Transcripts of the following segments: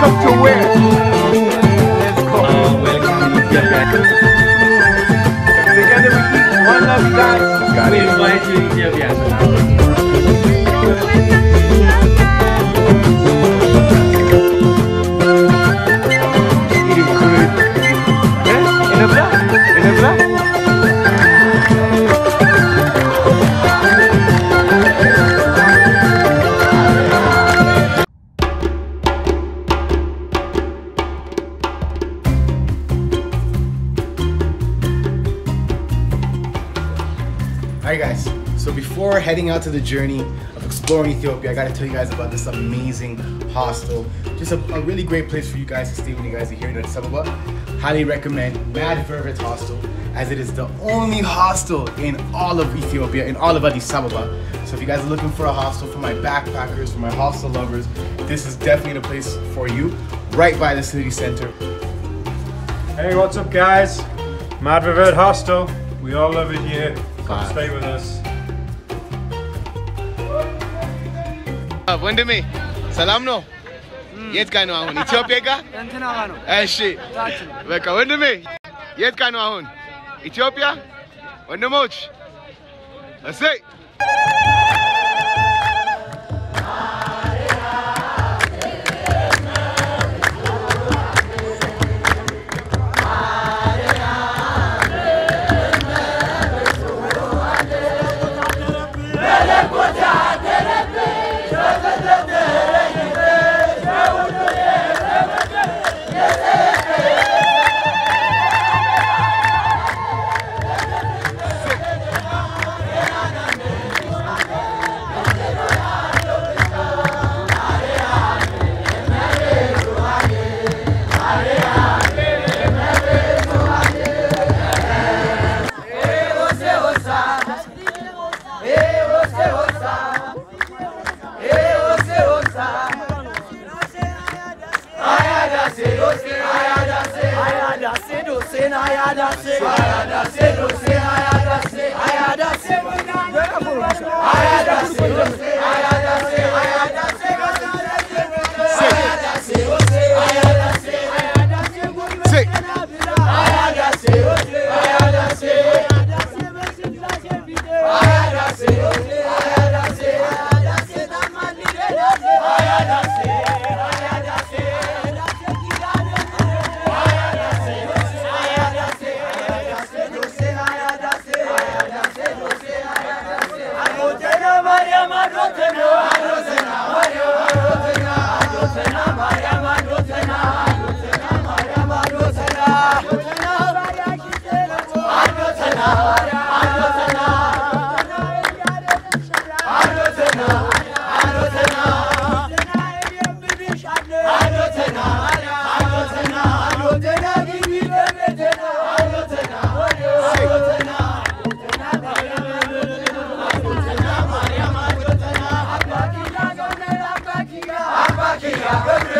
Welcome to where? Let's go. welcome to Ethiopia. Together we eat. One love, you guys. We invite you to Ethiopia. Alright guys, so before heading out to the journey of exploring Ethiopia, I gotta tell you guys about this amazing hostel. Just a, a really great place for you guys to stay when you guys are here in Addis Ababa. Highly recommend Mad Vervet Hostel as it is the only hostel in all of Ethiopia, in all of Addis Ababa. So if you guys are looking for a hostel for my backpackers, for my hostel lovers, this is definitely the place for you, right by the city center. Hey, what's up, guys? Mad Vervet Hostel. We all love it here. Come Bye. stay with us. ወንድሜ ሰላም ነው? የት ጋ ነው አሁን? ኢትዮጵያ ጋ? እንትና ጋ ነው እሺ ታች ነው። በቃ ወንድሜ የት ጋ ነው አሁን? ኢትዮጵያ ወንድሞች እሰይ Yes. 跟 别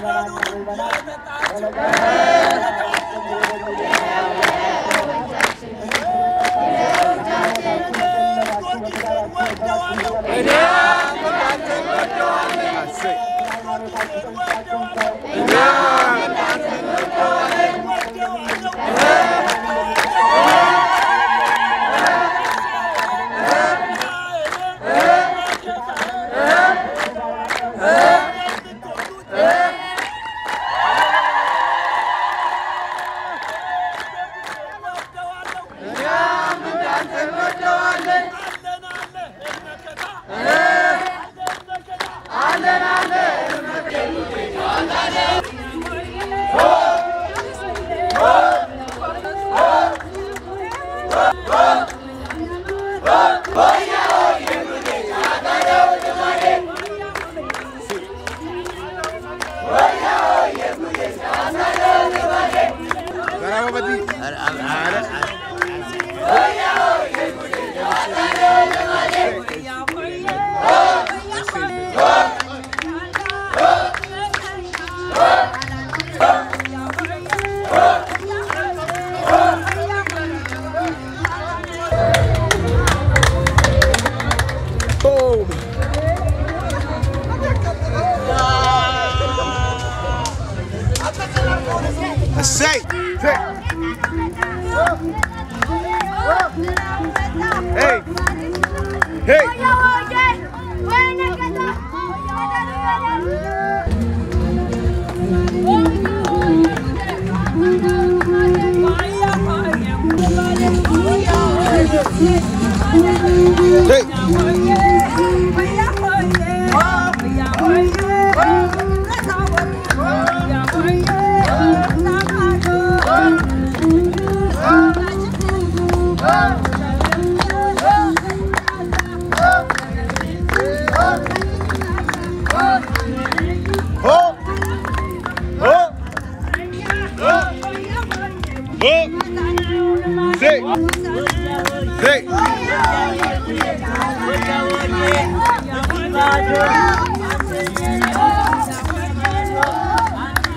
Bangla Amen.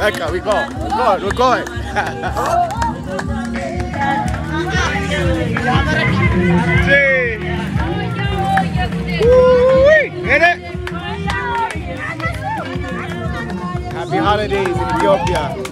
Becca, we go. We're going. We're going. It. Happy holidays in Ethiopia.